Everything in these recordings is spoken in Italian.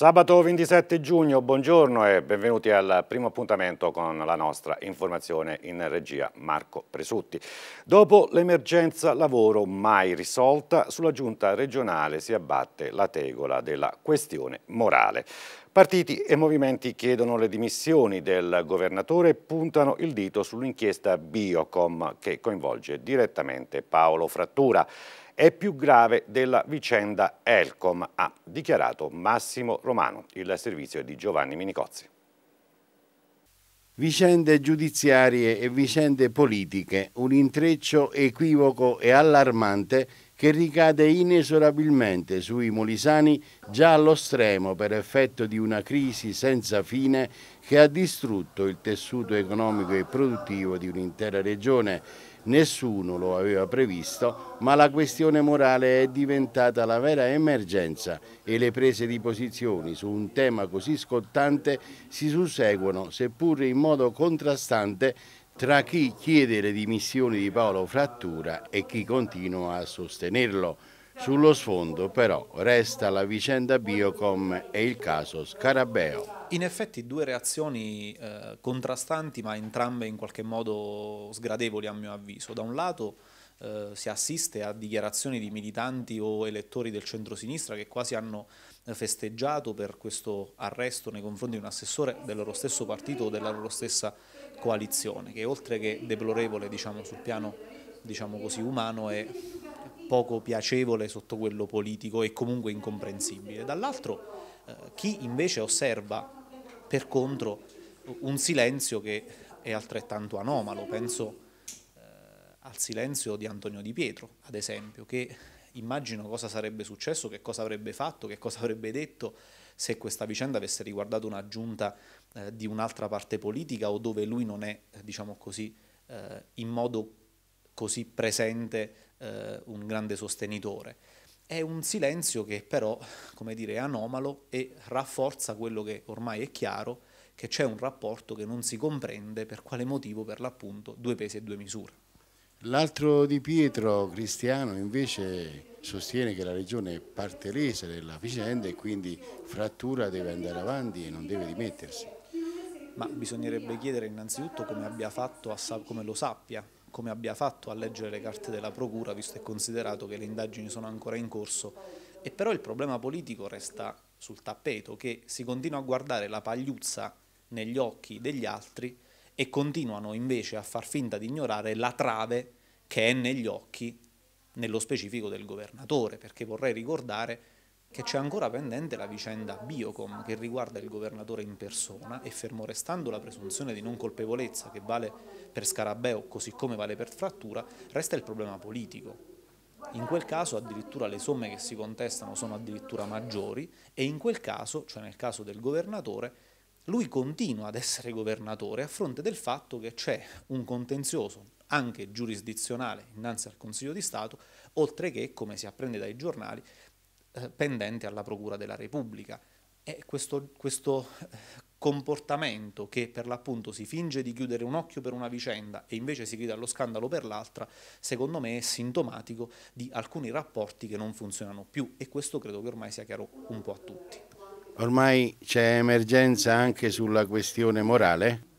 Sabato 27 giugno, buongiorno e benvenuti al primo appuntamento con la nostra informazione in regia Marco Presutti. Dopo l'emergenza lavoro mai risolta, sulla giunta regionale si abbatte la tegola della questione morale. Partiti e movimenti chiedono le dimissioni del governatore e puntano il dito sull'inchiesta Biocom che coinvolge direttamente Paolo Frattura è più grave della vicenda Elcom, ha dichiarato Massimo Romano, il servizio di Giovanni Minicozzi. Vicende giudiziarie e vicende politiche, un intreccio equivoco e allarmante che ricade inesorabilmente sui molisani già allo stremo per effetto di una crisi senza fine che ha distrutto il tessuto economico e produttivo di un'intera regione Nessuno lo aveva previsto, ma la questione morale è diventata la vera emergenza e le prese di posizioni su un tema così scottante si susseguono, seppur in modo contrastante, tra chi chiede le dimissioni di Paolo Frattura e chi continua a sostenerlo. Sullo sfondo però resta la vicenda Biocom e il caso Scarabeo. In effetti due reazioni eh, contrastanti ma entrambe in qualche modo sgradevoli a mio avviso. Da un lato eh, si assiste a dichiarazioni di militanti o elettori del centro-sinistra che quasi hanno festeggiato per questo arresto nei confronti di un assessore del loro stesso partito o della loro stessa coalizione, che oltre che deplorevole diciamo, sul piano diciamo così, umano è poco piacevole sotto quello politico e comunque incomprensibile. Dall'altro eh, chi invece osserva per contro un silenzio che è altrettanto anomalo, penso eh, al silenzio di Antonio Di Pietro, ad esempio, che immagino cosa sarebbe successo, che cosa avrebbe fatto, che cosa avrebbe detto se questa vicenda avesse riguardato una giunta eh, di un'altra parte politica o dove lui non è, diciamo così, eh, in modo così presente eh, un grande sostenitore. È un silenzio che però, come dire, è anomalo e rafforza quello che ormai è chiaro, che c'è un rapporto che non si comprende per quale motivo, per l'appunto, due pesi e due misure. L'altro di Pietro, Cristiano, invece sostiene che la regione è parte lesa della vicenda e quindi frattura deve andare avanti e non deve dimettersi. Ma bisognerebbe chiedere innanzitutto come, abbia fatto, come lo sappia, come abbia fatto a leggere le carte della Procura, visto e considerato che le indagini sono ancora in corso, e però il problema politico resta sul tappeto, che si continua a guardare la pagliuzza negli occhi degli altri e continuano invece a far finta di ignorare la trave che è negli occhi, nello specifico del governatore, perché vorrei ricordare che c'è ancora pendente la vicenda Biocom che riguarda il governatore in persona e fermo restando la presunzione di non colpevolezza che vale per Scarabeo così come vale per Frattura, resta il problema politico. In quel caso addirittura le somme che si contestano sono addirittura maggiori e in quel caso, cioè nel caso del governatore, lui continua ad essere governatore a fronte del fatto che c'è un contenzioso anche giurisdizionale innanzi al Consiglio di Stato, oltre che, come si apprende dai giornali, eh, pendente alla Procura della Repubblica. E questo, questo eh, comportamento che per l'appunto si finge di chiudere un occhio per una vicenda e invece si grida allo scandalo per l'altra, secondo me è sintomatico di alcuni rapporti che non funzionano più e questo credo che ormai sia chiaro un po' a tutti. Ormai c'è emergenza anche sulla questione morale?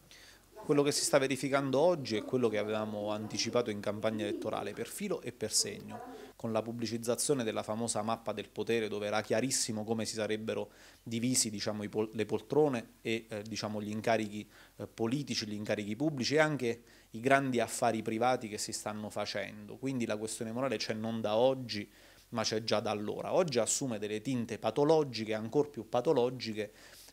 Quello che si sta verificando oggi è quello che avevamo anticipato in campagna elettorale per filo e per segno, con la pubblicizzazione della famosa mappa del potere dove era chiarissimo come si sarebbero divisi diciamo, pol le poltrone e eh, diciamo, gli incarichi eh, politici, gli incarichi pubblici e anche i grandi affari privati che si stanno facendo. Quindi la questione morale c'è non da oggi, ma c'è già da allora. Oggi assume delle tinte patologiche, ancora più patologiche,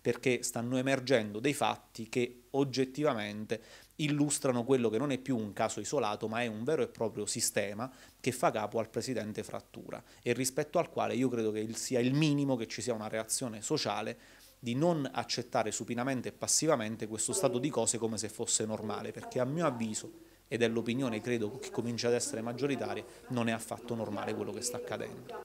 perché stanno emergendo dei fatti che oggettivamente illustrano quello che non è più un caso isolato, ma è un vero e proprio sistema che fa capo al presidente Frattura e rispetto al quale io credo che sia il minimo che ci sia una reazione sociale di non accettare supinamente e passivamente questo stato di cose come se fosse normale, perché a mio avviso, ed è l'opinione credo che comincia ad essere maggioritaria, non è affatto normale quello che sta accadendo.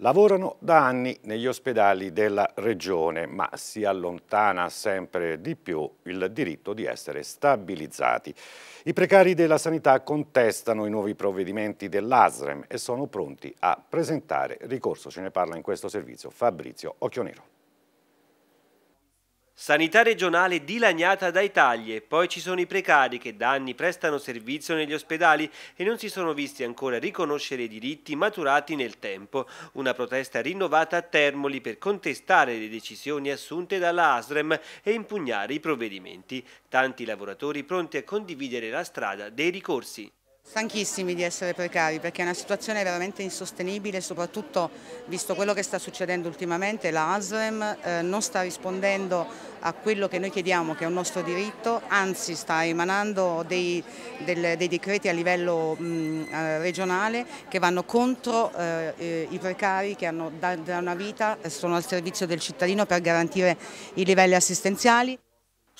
Lavorano da anni negli ospedali della regione, ma si allontana sempre di più il diritto di essere stabilizzati. I precari della sanità contestano i nuovi provvedimenti dell'ASREM e sono pronti a presentare ricorso. Ce ne parla in questo servizio Fabrizio Occhionero. Sanità regionale dilaniata dai tagli poi ci sono i precari che da anni prestano servizio negli ospedali e non si sono visti ancora riconoscere i diritti maturati nel tempo. Una protesta rinnovata a Termoli per contestare le decisioni assunte dalla ASREM e impugnare i provvedimenti. Tanti lavoratori pronti a condividere la strada dei ricorsi. Stanchissimi di essere precari perché è una situazione veramente insostenibile, soprattutto visto quello che sta succedendo ultimamente, la ASREM eh, non sta rispondendo a quello che noi chiediamo che è un nostro diritto, anzi sta emanando dei, del, dei decreti a livello mh, eh, regionale che vanno contro eh, eh, i precari che hanno da, da una vita, sono al servizio del cittadino per garantire i livelli assistenziali.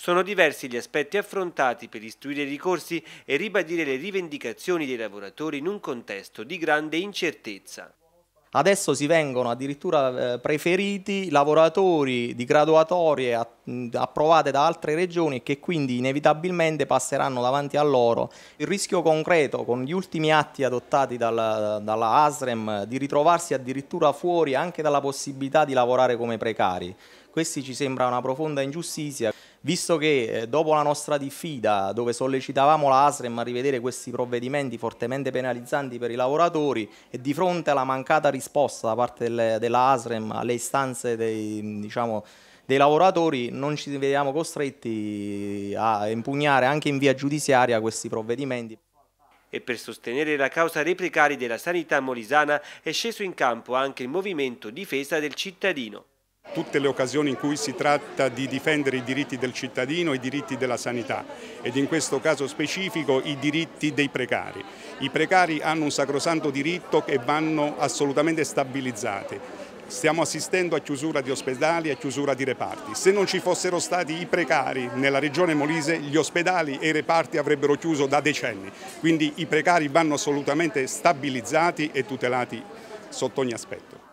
Sono diversi gli aspetti affrontati per istruire i ricorsi e ribadire le rivendicazioni dei lavoratori in un contesto di grande incertezza. Adesso si vengono addirittura eh, preferiti lavoratori di graduatorie approvate da altre regioni che quindi inevitabilmente passeranno davanti a loro. Il rischio concreto con gli ultimi atti adottati dalla, dalla ASREM di ritrovarsi addirittura fuori anche dalla possibilità di lavorare come precari. Questi ci sembra una profonda ingiustizia visto che eh, dopo la nostra diffida dove sollecitavamo la ASREM a rivedere questi provvedimenti fortemente penalizzanti per i lavoratori e di fronte alla mancata risposta da parte delle, della ASREM alle istanze dei, diciamo, dei lavoratori non ci vediamo costretti a impugnare anche in via giudiziaria questi provvedimenti. E per sostenere la causa dei precari della sanità molisana è sceso in campo anche il movimento Difesa del Cittadino tutte le occasioni in cui si tratta di difendere i diritti del cittadino i diritti della sanità ed in questo caso specifico i diritti dei precari. I precari hanno un sacrosanto diritto che vanno assolutamente stabilizzati. Stiamo assistendo a chiusura di ospedali a chiusura di reparti. Se non ci fossero stati i precari nella regione Molise, gli ospedali e i reparti avrebbero chiuso da decenni. Quindi i precari vanno assolutamente stabilizzati e tutelati sotto ogni aspetto.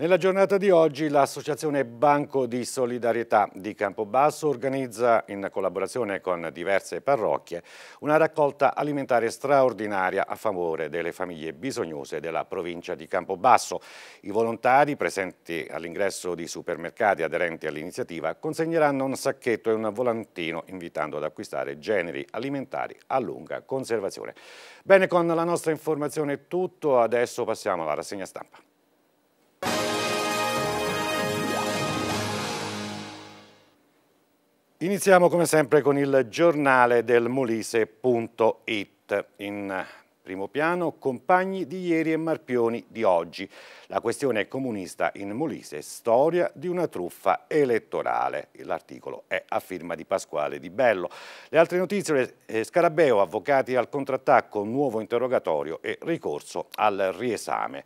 Nella giornata di oggi l'Associazione Banco di Solidarietà di Campobasso organizza, in collaborazione con diverse parrocchie, una raccolta alimentare straordinaria a favore delle famiglie bisognose della provincia di Campobasso. I volontari presenti all'ingresso di supermercati aderenti all'iniziativa consegneranno un sacchetto e un volantino invitando ad acquistare generi alimentari a lunga conservazione. Bene, con la nostra informazione è tutto, adesso passiamo alla rassegna stampa. Iniziamo come sempre con il giornale del Molise.it. In primo piano, compagni di ieri e Marpioni di oggi. La questione comunista in Molise, storia di una truffa elettorale. L'articolo è a firma di Pasquale Di Bello. Le altre notizie, eh, Scarabeo, avvocati al contrattacco, nuovo interrogatorio e ricorso al riesame.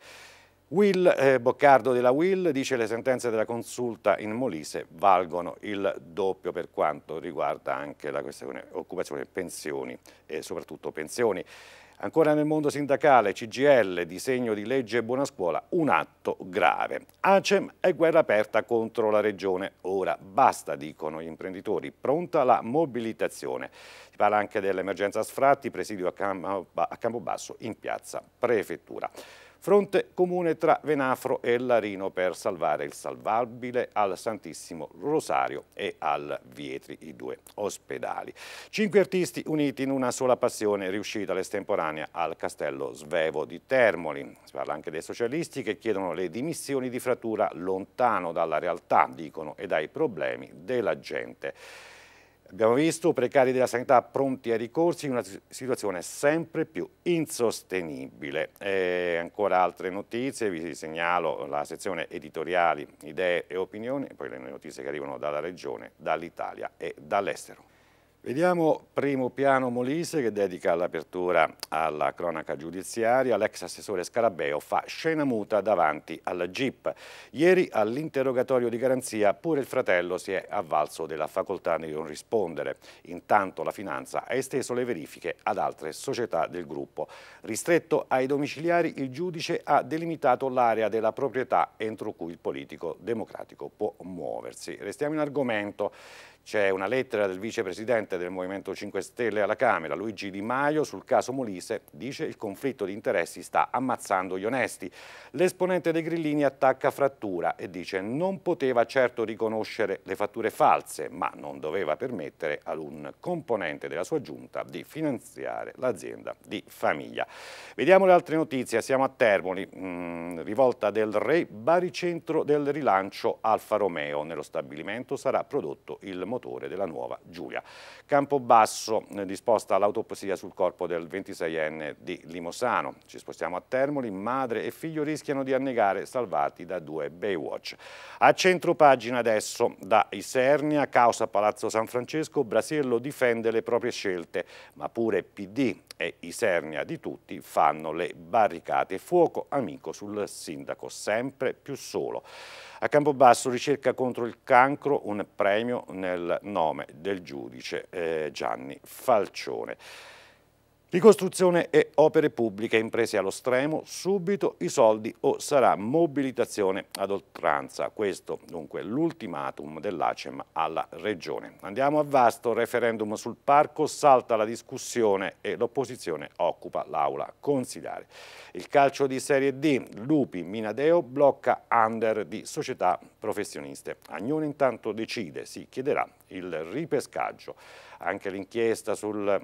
Will eh, Boccardo della Will dice che le sentenze della consulta in Molise valgono il doppio per quanto riguarda anche la questione occupazione pensioni e soprattutto pensioni. Ancora nel mondo sindacale, CGL, disegno di legge buona scuola, un atto grave. ACEM è guerra aperta contro la regione. Ora basta, dicono gli imprenditori, pronta la mobilitazione. Si parla anche dell'emergenza sfratti, presidio a Campobasso in piazza Prefettura. Fronte comune tra Venafro e Larino per salvare il salvabile al Santissimo Rosario e al Vietri, i due ospedali. Cinque artisti uniti in una sola passione, riuscita l'estemporanea al Castello Svevo di Termoli. Si parla anche dei socialisti che chiedono le dimissioni di frattura lontano dalla realtà, dicono, e dai problemi della gente. Abbiamo visto precari della sanità pronti ai ricorsi in una situazione sempre più insostenibile. E ancora altre notizie, vi segnalo la sezione editoriali, idee e opinioni, e poi le notizie che arrivano dalla Regione, dall'Italia e dall'estero. Vediamo primo piano Molise che dedica l'apertura alla cronaca giudiziaria. L'ex assessore Scarabeo fa scena muta davanti al GIP. Ieri all'interrogatorio di garanzia pure il fratello si è avvalso della facoltà di non rispondere. Intanto la finanza ha esteso le verifiche ad altre società del gruppo. Ristretto ai domiciliari il giudice ha delimitato l'area della proprietà entro cui il politico democratico può muoversi. Restiamo in argomento. C'è una lettera del vicepresidente del Movimento 5 Stelle alla Camera, Luigi Di Maio, sul caso Molise, dice il conflitto di interessi sta ammazzando gli onesti. L'esponente dei Grillini attacca frattura e dice non poteva certo riconoscere le fatture false, ma non doveva permettere ad un componente della sua giunta di finanziare l'azienda di famiglia. Vediamo le altre notizie, siamo a Termoli, mm, rivolta del re, baricentro del rilancio Alfa Romeo. Nello stabilimento sarà prodotto il motore della nuova Giulia. Campobasso eh, disposta l'autopsia sul corpo del 26enne di Limosano. Ci spostiamo a Termoli, madre e figlio rischiano di annegare salvati da due Baywatch. A centro pagina adesso da Isernia, causa Palazzo San Francesco, Brasiello difende le proprie scelte, ma pure PD e Isernia di tutti fanno le barricate. Fuoco amico sul sindaco, sempre più solo. A Campobasso ricerca contro il cancro un premio nel nome del giudice eh, Gianni Falcione. Ricostruzione e opere pubbliche imprese allo stremo, subito i soldi o sarà mobilitazione ad oltranza. Questo dunque l'ultimatum dell'ACEM alla Regione. Andiamo a Vasto, referendum sul parco, salta la discussione e l'opposizione occupa l'aula consigliare. Il calcio di Serie D, Lupi Minadeo blocca under di società professioniste. Agnone intanto decide, si chiederà il ripescaggio. Anche l'inchiesta sul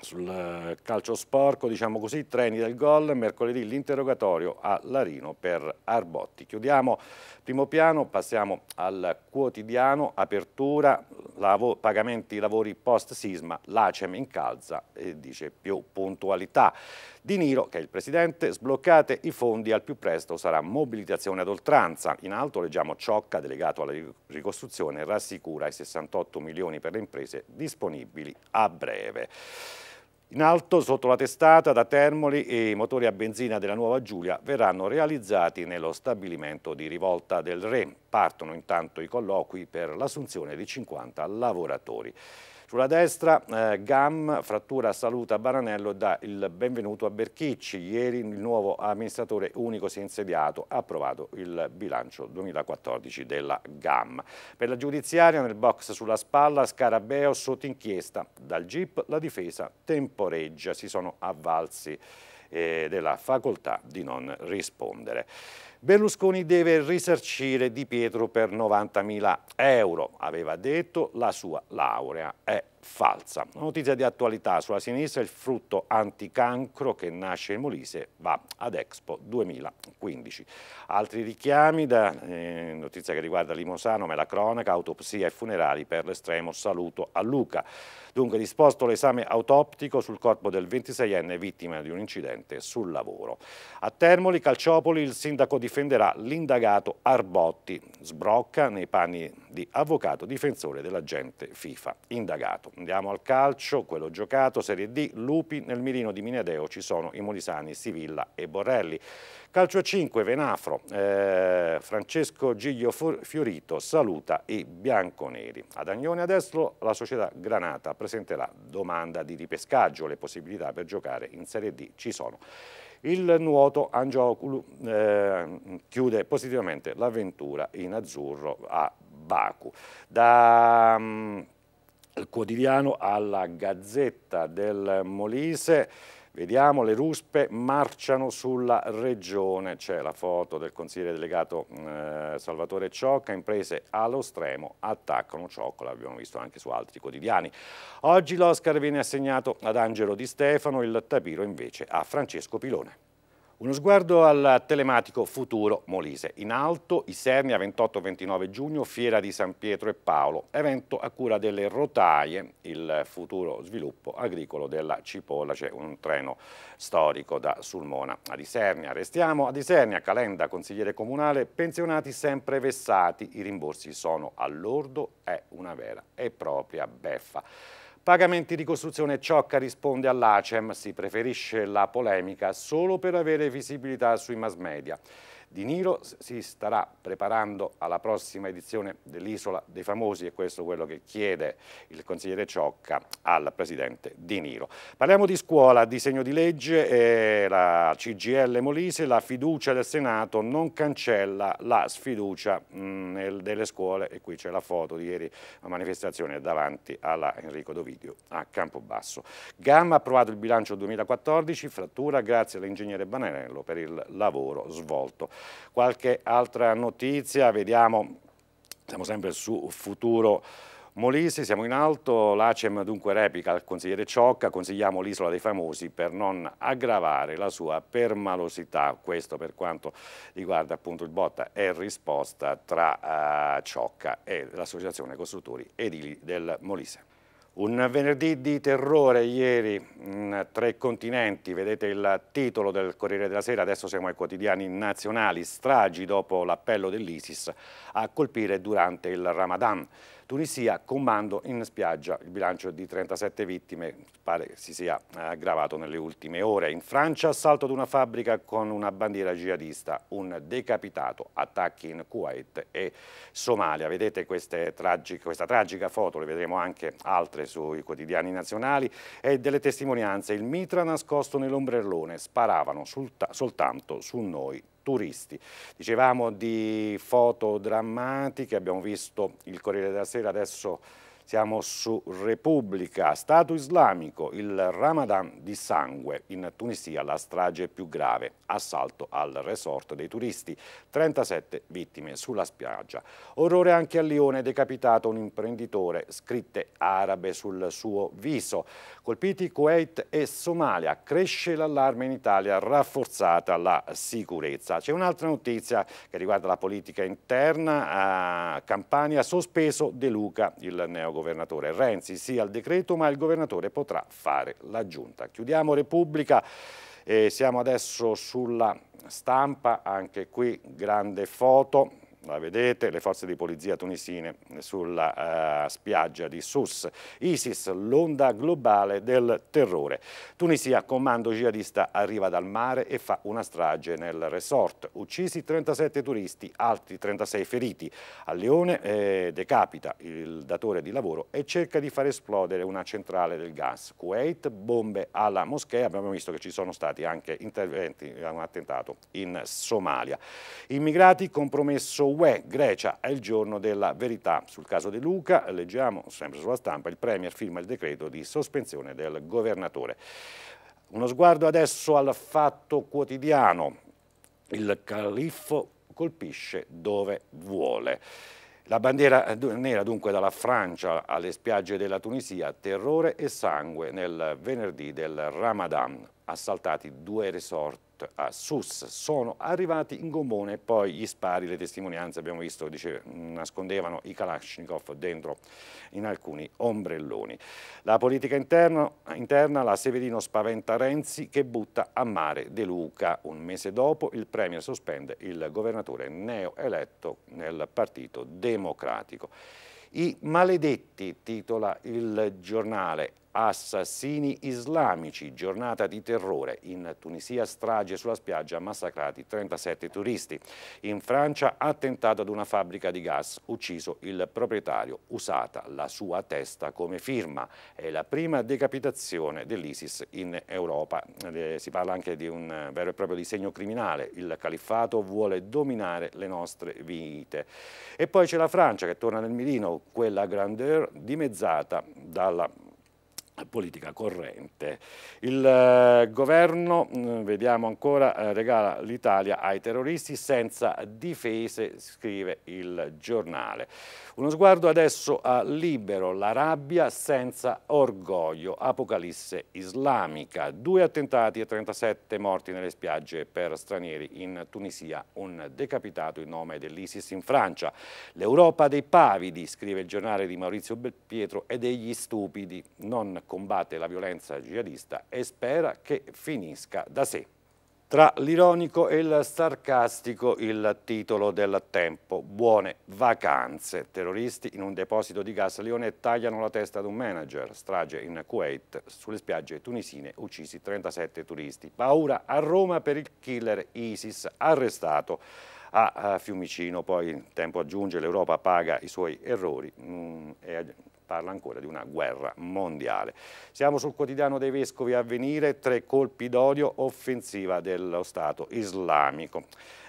sul eh, calcio sporco, diciamo così, treni del gol, mercoledì l'interrogatorio a Larino per Arbotti. Chiudiamo primo piano, passiamo al quotidiano, apertura, lav pagamenti lavori post sisma, l'ACEM incalza e dice più puntualità. Di Niro, che è il presidente, sbloccate i fondi al più presto, sarà mobilitazione ad oltranza. In alto leggiamo Ciocca, delegato alla ricostruzione, rassicura i 68 milioni per le imprese disponibili a breve. In alto, sotto la testata, da Termoli, i motori a benzina della Nuova Giulia verranno realizzati nello stabilimento di Rivolta del Re. Partono intanto i colloqui per l'assunzione di 50 lavoratori. Sulla destra eh, GAM, frattura saluta Baranello e dà il benvenuto a Berchicci. Ieri il nuovo amministratore unico si è insediato, ha approvato il bilancio 2014 della GAM. Per la giudiziaria nel box sulla spalla Scarabeo sotto inchiesta. Dal GIP la difesa temporeggia, si sono avvalsi eh, della facoltà di non rispondere. Berlusconi deve risarcire Di Pietro per 90.000 euro, aveva detto la sua laurea. È falsa. notizia di attualità sulla sinistra, il frutto anticancro che nasce in Molise va ad Expo 2015. Altri richiami, da, eh, notizia che riguarda Limosano, ma la cronaca, autopsia e funerali per l'estremo saluto a Luca. Dunque disposto l'esame autoptico sul corpo del 26enne vittima di un incidente sul lavoro. A Termoli, Calciopoli, il sindaco difenderà l'indagato Arbotti. Sbrocca nei panni di avvocato difensore dell'agente FIFA indagato. Andiamo al calcio, quello giocato, Serie D, Lupi, nel mirino di Minedeo ci sono i Molisani, Sivilla e Borrelli. Calcio a 5, Venafro, eh, Francesco Giglio Fiorito saluta i bianconeri. Ad Agnone adesso la società Granata presenterà domanda di ripescaggio, le possibilità per giocare in Serie D ci sono. Il nuoto Angioculu eh, chiude positivamente l'avventura in azzurro a Baku. Da, il quotidiano alla Gazzetta del Molise Vediamo le ruspe marciano sulla regione, c'è la foto del consigliere delegato eh, Salvatore Ciocca, imprese allo stremo attaccano Ciocco, l'abbiamo visto anche su altri quotidiani. Oggi l'Oscar viene assegnato ad Angelo Di Stefano, il tapiro invece a Francesco Pilone. Uno sguardo al telematico futuro Molise. In alto, Isernia 28-29 giugno, Fiera di San Pietro e Paolo, evento a cura delle rotaie, il futuro sviluppo agricolo della Cipolla. C'è un treno storico da Sulmona ad Isernia. Restiamo ad Isernia, Calenda, consigliere comunale, pensionati sempre vessati, i rimborsi sono all'ordo, è una vera e propria beffa. Pagamenti di costruzione Ciocca risponde all'ACEM, si preferisce la polemica solo per avere visibilità sui mass media. Di Niro si starà preparando alla prossima edizione dell'Isola dei Famosi e questo è quello che chiede il consigliere Ciocca al presidente Di Niro. Parliamo di scuola, disegno di legge, e la CGL Molise, la fiducia del Senato non cancella la sfiducia mh, mm, delle scuole e qui c'è la foto di ieri, una manifestazione davanti alla Enrico Dovidio a Campobasso. Gamma ha approvato il bilancio 2014, frattura grazie all'ingegnere Bananello per il lavoro svolto. Qualche altra notizia, vediamo, siamo sempre su Futuro Molise, siamo in alto, l'ACEM dunque replica al consigliere Ciocca, consigliamo l'isola dei famosi per non aggravare la sua permalosità, questo per quanto riguarda appunto il botta e risposta tra uh, Ciocca e l'Associazione Costruttori Edili del Molise. Un venerdì di terrore ieri in tre continenti, vedete il titolo del Corriere della Sera, adesso siamo ai quotidiani nazionali, stragi dopo l'appello dell'ISIS a colpire durante il Ramadan. Tunisia, comando in spiaggia, il bilancio di 37 vittime pare si sia aggravato nelle ultime ore. In Francia, assalto ad una fabbrica con una bandiera jihadista, un decapitato, attacchi in Kuwait e Somalia. Vedete tragiche, questa tragica foto, le vedremo anche altre sui quotidiani nazionali, e delle testimonianze. Il mitra nascosto nell'ombrellone, sparavano soltanto su noi turisti. Dicevamo di foto drammatiche, abbiamo visto il Corriere della Sera, adesso siamo su Repubblica, Stato islamico, il Ramadan di sangue. In Tunisia, la strage più grave, assalto al resort dei turisti, 37 vittime sulla spiaggia. Orrore anche a Lione, decapitato un imprenditore, scritte arabe sul suo viso. Colpiti Kuwait e Somalia, cresce l'allarme in Italia, rafforzata la sicurezza. C'è un'altra notizia che riguarda la politica interna, a Campania sospeso De Luca, il neogovernatore governatore Renzi sia il decreto ma il governatore potrà fare l'aggiunta. Chiudiamo Repubblica e siamo adesso sulla stampa, anche qui grande foto la vedete, le forze di polizia tunisine sulla uh, spiaggia di Sus. ISIS, l'onda globale del terrore. Tunisia, comando jihadista, arriva dal mare e fa una strage nel resort. Uccisi 37 turisti, altri 36 feriti. A Leone eh, decapita il datore di lavoro e cerca di far esplodere una centrale del gas. Kuwait, bombe alla moschea. Abbiamo visto che ci sono stati anche interventi, un attentato in Somalia. Immigrati, compromesso UE, Grecia è il giorno della verità. Sul caso De Luca, leggiamo sempre sulla stampa, il Premier firma il decreto di sospensione del governatore. Uno sguardo adesso al fatto quotidiano. Il califfo colpisce dove vuole. La bandiera nera dunque dalla Francia alle spiagge della Tunisia, terrore e sangue nel venerdì del Ramadan. Assaltati due resort a Sus sono arrivati in gommone poi gli spari, le testimonianze abbiamo visto dice, nascondevano i Kalashnikov dentro in alcuni ombrelloni. La politica interna, interna, la Severino spaventa Renzi che butta a mare De Luca. Un mese dopo il Premier sospende il governatore neoeletto nel Partito Democratico. I maledetti, titola il giornale, assassini islamici, giornata di terrore. In Tunisia strage sulla spiaggia, massacrati 37 turisti. In Francia attentato ad una fabbrica di gas, ucciso il proprietario, usata la sua testa come firma. È la prima decapitazione dell'ISIS in Europa. Eh, si parla anche di un vero e proprio disegno criminale. Il califfato vuole dominare le nostre vite. E poi c'è la Francia che torna nel mirino, quella grandeur dimezzata dalla politica corrente. Il eh, governo, mm, vediamo ancora, eh, regala l'Italia ai terroristi senza difese, scrive il giornale. Uno sguardo adesso a Libero, la rabbia senza orgoglio, apocalisse islamica, due attentati e 37 morti nelle spiagge per stranieri in Tunisia, un decapitato in nome dell'ISIS in Francia. L'Europa dei pavidi, scrive il giornale di Maurizio Belpietro, e degli stupidi, non combatte la violenza jihadista e spera che finisca da sé. Tra l'ironico e il sarcastico il titolo del tempo, buone vacanze. Terroristi in un deposito di gas a Lione tagliano la testa ad un manager, strage in Kuwait, sulle spiagge tunisine uccisi 37 turisti. Paura a Roma per il killer ISIS arrestato a Fiumicino, poi il tempo aggiunge l'Europa paga i suoi errori mm, e parla ancora di una guerra mondiale. Siamo sul quotidiano dei Vescovi a venire, tre colpi d'odio, offensiva dello Stato islamico.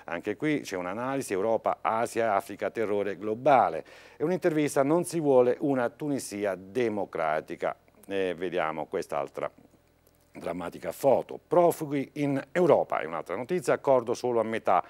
Anche qui c'è un'analisi Europa, Asia, Africa, terrore globale e un'intervista non si vuole una Tunisia democratica. E vediamo quest'altra drammatica foto. Profughi in Europa, è un'altra notizia, accordo solo a metà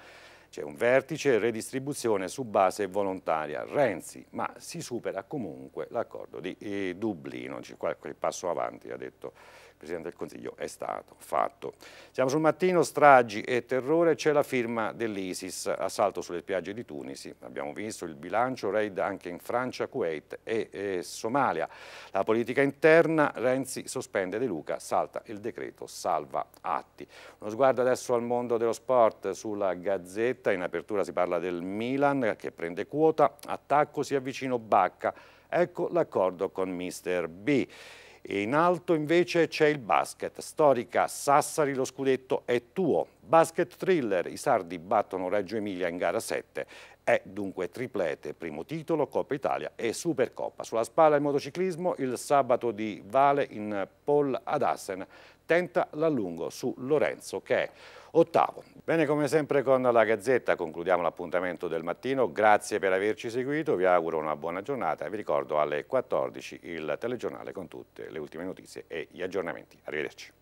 c'è un vertice redistribuzione su base volontaria. Renzi, ma si supera comunque l'accordo di eh, Dublino, qualche passo avanti, ha detto Presidente del Consiglio è stato fatto. Siamo sul mattino, stragi e terrore, c'è la firma dell'ISIS, assalto sulle spiagge di Tunisi, abbiamo visto il bilancio, raid anche in Francia, Kuwait e, e Somalia. La politica interna, Renzi sospende De Luca, salta il decreto salva atti. Uno sguardo adesso al mondo dello sport, sulla Gazzetta, in apertura si parla del Milan che prende quota, attacco si avvicina Bacca, ecco l'accordo con Mister B. E in alto invece c'è il basket, storica Sassari, lo scudetto è tuo. Basket thriller, i sardi battono Reggio Emilia in gara 7. È dunque triplete, primo titolo, Coppa Italia e Supercoppa. Sulla spalla il motociclismo, il sabato di Vale in Paul ad Assen tenta l'allungo su Lorenzo che è ottavo. Bene, come sempre con la Gazzetta concludiamo l'appuntamento del mattino. Grazie per averci seguito, vi auguro una buona giornata vi ricordo alle 14 il telegiornale con tutte le ultime notizie e gli aggiornamenti. Arrivederci.